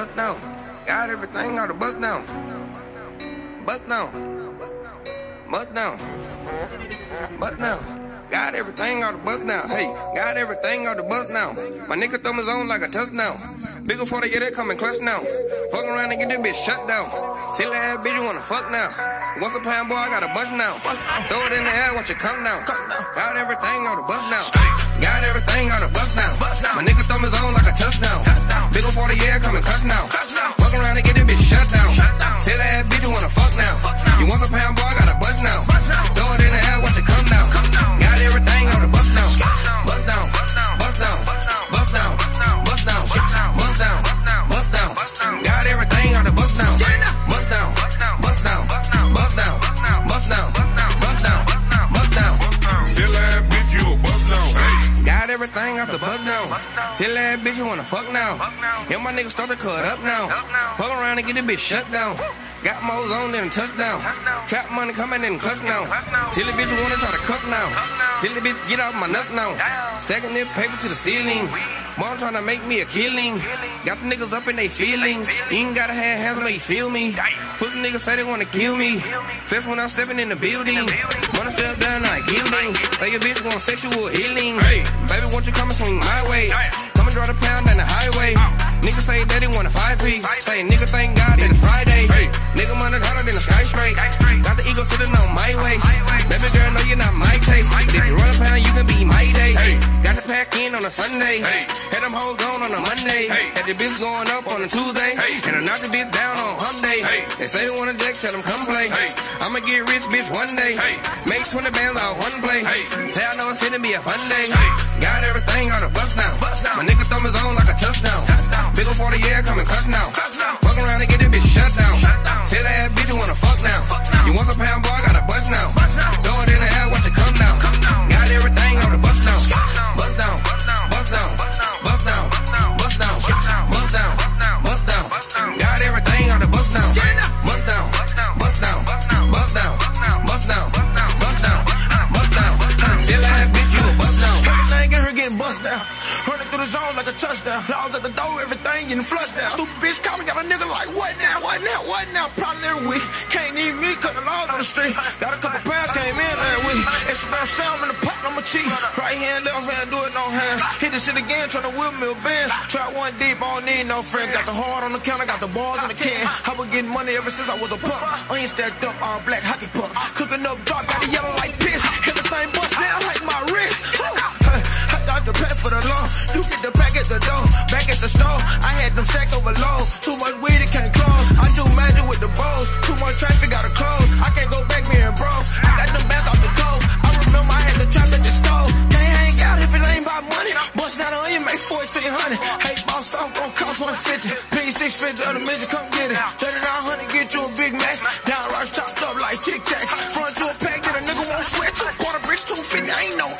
bust down. Got everything out the bust down. Bust down. Bust down. Bust down. Got everything out the bust down. Hey, got everything out the bust down. My nigga thumb is on like a touchdown. Bigger for the get it coming clutch now. Fuck around and get this bitch shut down. Silly ass bitch, you wanna fuck now. Once a pound boy, I got a bust now. Throw it in the air, watch it come down. Got everything out the bust now. Got everything out the bust now. Out the bust down. Silly ass bitch, you wanna fuck now. Hear my niggas start to cut up now. Fuck around and get this bitch shut down. Got more on than a touchdown. Trap money coming in clutch now. Silly bitch wanna try to cook now. Silly bitch get off my nuts now. Stacking this paper to the ceiling. Mom trying to make me a killing. Got the niggas up in they feelings. You ain't gotta have hands make you feel me. Pussy niggas say they wanna kill me. First when I'm stepping in the building. Wanna step down like guillotine. Like your bitch going sexual healing. Hey, baby, won't you come and swing my way? Come and draw the pound down the highway. Niggas say that they want a five piece. Say nigga thank God that it's Friday. Nigga money hotter than a skyscraper. Got the ego sitting on my waist. The pack in on a Sunday. Hey. Had them hoes gone on a Monday. Hey. Had the bitch going up on a Tuesday. Hey. And I knocked the bitch down on Monday. They say they want a deck, tell them come play. I'ma get rich, bitch, one day. Hey. Make 20 bands out one play. Hey. Say I know it's finna be a fun day. Hey. Got everything on of bus now. My nigga thumb is on like a touchdown. Big ol' 40 yeah, coming clutch now. Fuck around and get this bitch shut down. Tell zone like a touchdown. Laws at the door, everything getting flushed down. Stupid bitch call me, got a nigga like, what now, what now, what now? Problem every week. Can't even me, cut the laws on the street. Got a couple pounds, came in last week. Instagram sound in the pot, I'm a cheat. Right hand, left hand, do it no hands. Hit this shit again, tryna whip me a band. Try one deep, I don't need no friends. Got the heart on the counter, got the balls in the can. I been getting money ever since I was a pup. I ain't stacked up, all black hockey pucks. Cooking up drop, got it yellow like Store, I had them sacks overload. Too much weed, it can't close. I do magic with the bows. Too much traffic, gotta close. I can't go back being broke. I got them bands off the coast. I remember I had the trap at the stove. Can't hang out if it ain't about money. Bust down on you, make 1400. Hey, boss, I'm gon' cost 150. Pay 650 of the midget, come get it. 3900, get you a Big Mac. Down rush chopped up like Tic Tacs. Front you a pack, get a nigga won't sweat. Quarter bricks, 250, ain't no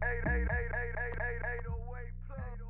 808 808 808 808 play.